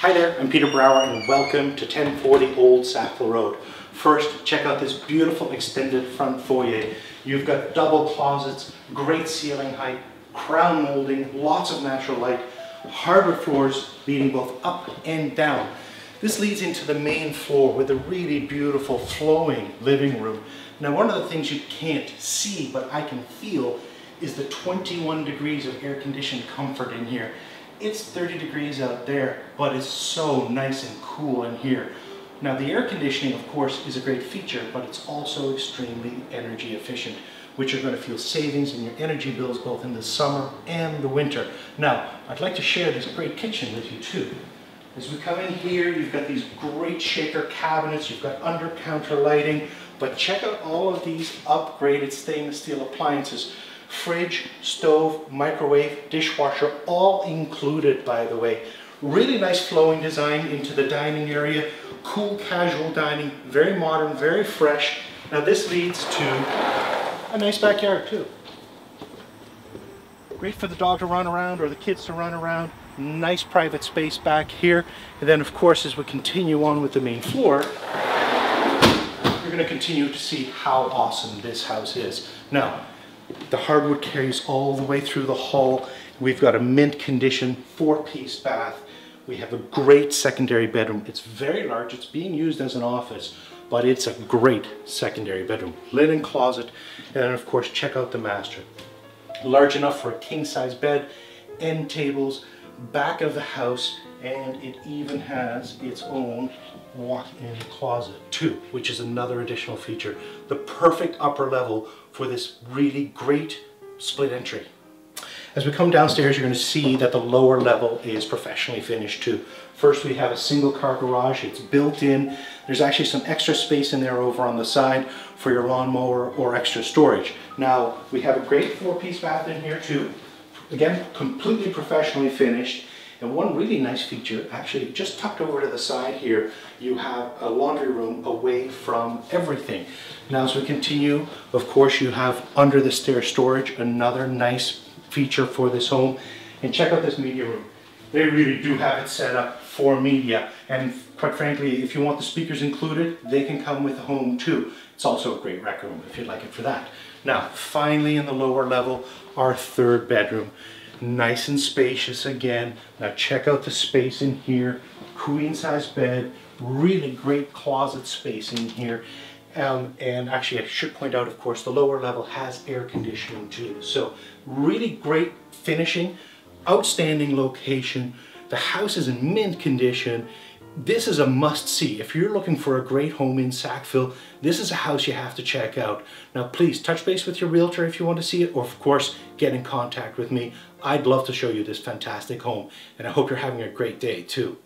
Hi there, I'm Peter Brouwer and welcome to 1040 Old Sackville Road. First, check out this beautiful extended front foyer. You've got double closets, great ceiling height, crown molding, lots of natural light, hardwood floors leading both up and down. This leads into the main floor with a really beautiful flowing living room. Now one of the things you can't see but I can feel is the 21 degrees of air conditioned comfort in here. It's 30 degrees out there, but it's so nice and cool in here. Now the air conditioning, of course, is a great feature, but it's also extremely energy efficient, which you're going to feel savings in your energy bills both in the summer and the winter. Now, I'd like to share this great kitchen with you too. As we come in here, you've got these great shaker cabinets, you've got under counter lighting, but check out all of these upgraded stainless steel appliances. Fridge, stove, microwave, dishwasher, all included by the way. Really nice flowing design into the dining area. Cool casual dining, very modern, very fresh. Now this leads to a nice backyard too. Great for the dog to run around or the kids to run around. Nice private space back here. And then of course as we continue on with the main floor, you're going to continue to see how awesome this house is. Now, the hardwood carries all the way through the hall. We've got a mint condition four-piece bath. We have a great secondary bedroom. It's very large. It's being used as an office, but it's a great secondary bedroom. Linen closet, and of course, check out the master. Large enough for a king-size bed, end tables, back of the house, and it even has its own walk-in closet too, which is another additional feature. The perfect upper level for this really great split entry. As we come downstairs, you're going to see that the lower level is professionally finished too. First, we have a single car garage. It's built in. There's actually some extra space in there over on the side for your lawnmower or extra storage. Now, we have a great four-piece bath in here too. Again, completely professionally finished. And one really nice feature, actually just tucked over to the side here, you have a laundry room away from everything. Now as we continue, of course you have under the stair storage, another nice feature for this home. And check out this media room. They really do have it set up for media. And quite frankly, if you want the speakers included, they can come with the home too. It's also a great rec room if you'd like it for that. Now, finally in the lower level, our third bedroom nice and spacious again. Now check out the space in here, queen size bed, really great closet space in here. Um, and actually I should point out, of course, the lower level has air conditioning too. So really great finishing, outstanding location. The house is in mint condition this is a must see. If you're looking for a great home in Sackville, this is a house you have to check out. Now please touch base with your realtor if you want to see it, or of course, get in contact with me. I'd love to show you this fantastic home, and I hope you're having a great day too.